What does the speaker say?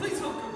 Please welcome